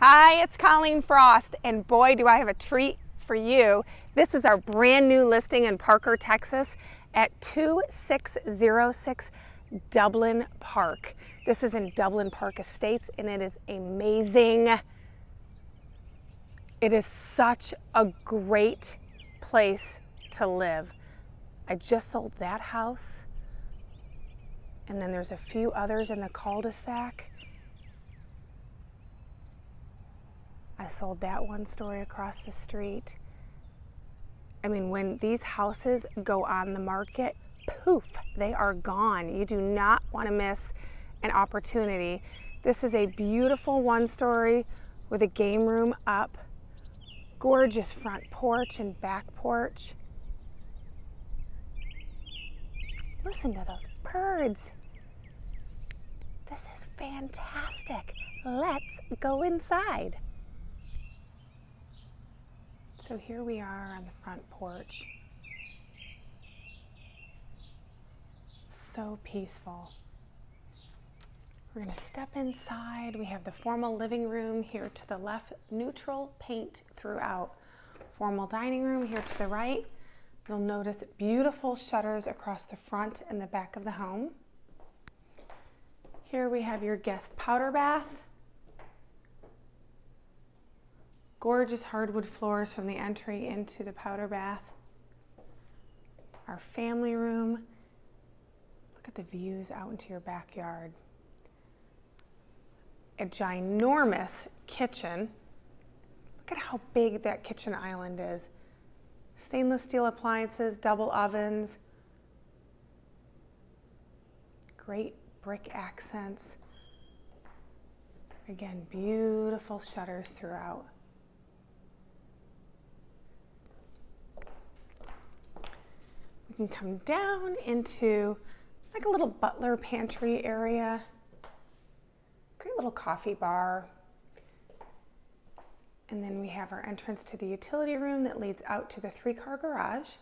Hi, it's Colleen Frost, and boy, do I have a treat for you. This is our brand new listing in Parker, Texas at 2606 Dublin Park. This is in Dublin Park Estates, and it is amazing. It is such a great place to live. I just sold that house, and then there's a few others in the cul-de-sac. I sold that one story across the street. I mean, when these houses go on the market, poof, they are gone. You do not want to miss an opportunity. This is a beautiful one story with a game room up, gorgeous front porch and back porch. Listen to those birds. This is fantastic. Let's go inside. So here we are on the front porch. So peaceful. We're going to step inside. We have the formal living room here to the left, neutral paint throughout. Formal dining room here to the right. You'll notice beautiful shutters across the front and the back of the home. Here we have your guest powder bath. Gorgeous hardwood floors from the entry into the powder bath. Our family room. Look at the views out into your backyard. A ginormous kitchen. Look at how big that kitchen island is. Stainless steel appliances, double ovens, great brick accents. Again, beautiful shutters throughout. Can come down into like a little butler pantry area. Great little coffee bar. And then we have our entrance to the utility room that leads out to the three car garage.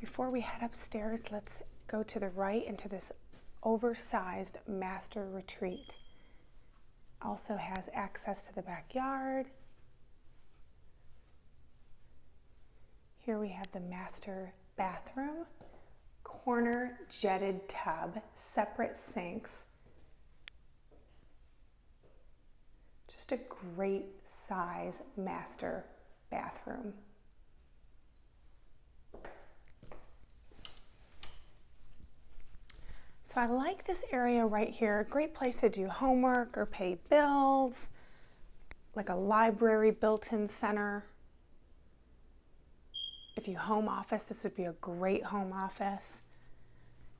Before we head upstairs, let's go to the right into this oversized master retreat also has access to the backyard. Here we have the master bathroom, corner jetted tub, separate sinks. Just a great size master bathroom. So I like this area right here. Great place to do homework or pay bills, like a library built-in center. If you home office, this would be a great home office.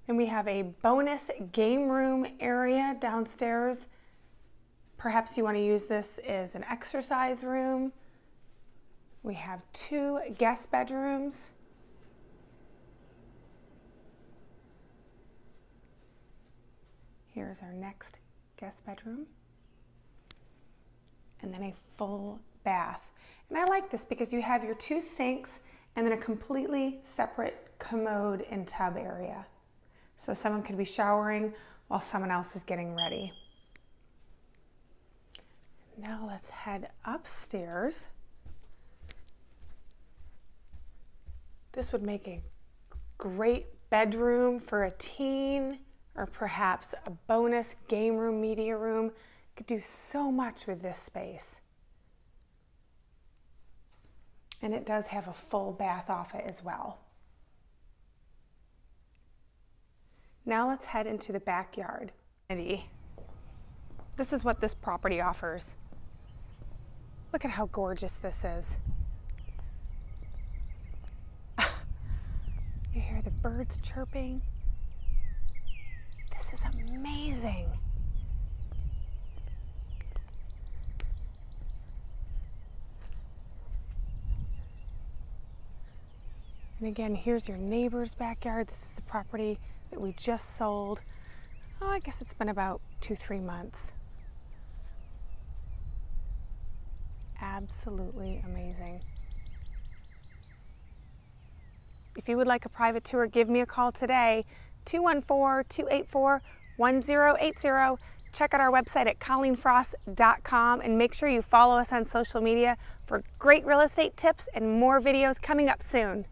And we have a bonus game room area downstairs. Perhaps you want to use this as an exercise room. We have two guest bedrooms. Here's our next guest bedroom. And then a full bath. And I like this because you have your two sinks and then a completely separate commode and tub area. So someone could be showering while someone else is getting ready. Now let's head upstairs. This would make a great bedroom for a teen or perhaps a bonus game room, media room. Could do so much with this space. And it does have a full bath off it as well. Now let's head into the backyard. This is what this property offers. Look at how gorgeous this is. you hear the birds chirping. Amazing. And again, here's your neighbor's backyard. This is the property that we just sold. Oh, I guess it's been about two, three months. Absolutely amazing. if you would like a private tour, give me a call today 214 284 1080. Check out our website at colleenfrost.com and make sure you follow us on social media for great real estate tips and more videos coming up soon.